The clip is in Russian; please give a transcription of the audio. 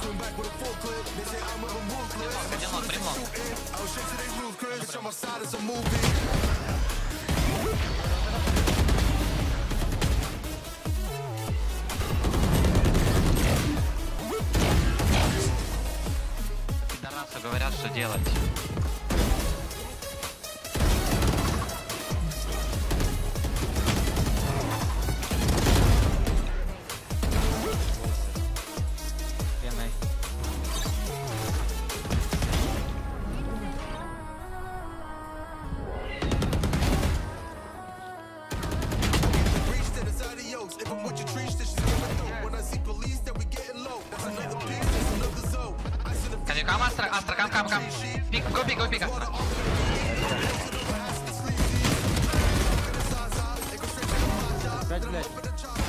Поднял прямо. Пидорасы говорят, что делать. Adică deci cam astra, astra, cam, cam, cam. Pic, go pic, go pic, astra. Deci, deci.